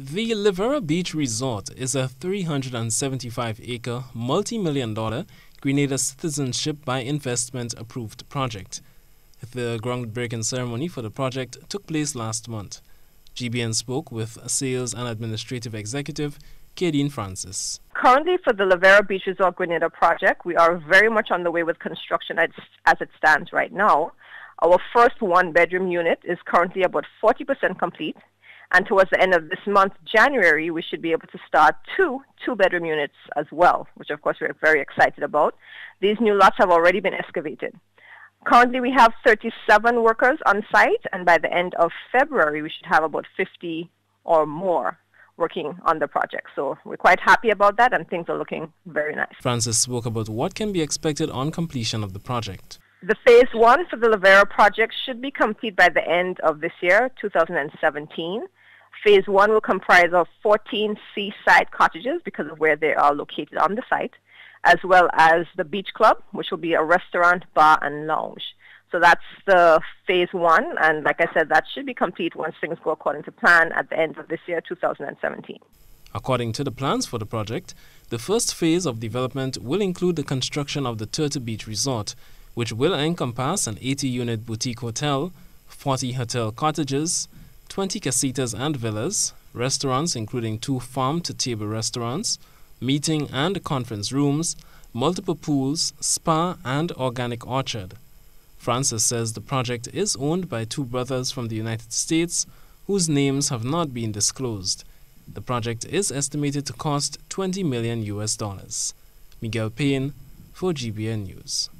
The Levera Beach Resort is a 375 acre, multi million dollar Grenada citizenship by investment approved project. The groundbreaking ceremony for the project took place last month. GBN spoke with sales and administrative executive Kadeen Francis. Currently, for the Levera Beach Resort Grenada project, we are very much on the way with construction as, as it stands right now. Our first one bedroom unit is currently about 40% complete and towards the end of this month, January, we should be able to start two two-bedroom units as well, which of course we're very excited about. These new lots have already been excavated. Currently, we have 37 workers on site, and by the end of February, we should have about 50 or more working on the project. So we're quite happy about that, and things are looking very nice. Francis spoke about what can be expected on completion of the project. The phase one for the Levera project should be complete by the end of this year, 2017. Phase one will comprise of 14 seaside cottages because of where they are located on the site, as well as the beach club, which will be a restaurant, bar, and lounge. So that's the phase one, and like I said, that should be complete once things go according to plan at the end of this year, 2017. According to the plans for the project, the first phase of development will include the construction of the Turtle Beach Resort, which will encompass an 80 unit boutique hotel, 40 hotel cottages, 20 casitas and villas, restaurants including two farm to table restaurants, meeting and conference rooms, multiple pools, spa, and organic orchard. Francis says the project is owned by two brothers from the United States whose names have not been disclosed. The project is estimated to cost 20 million US dollars. Miguel Payne for GBN News.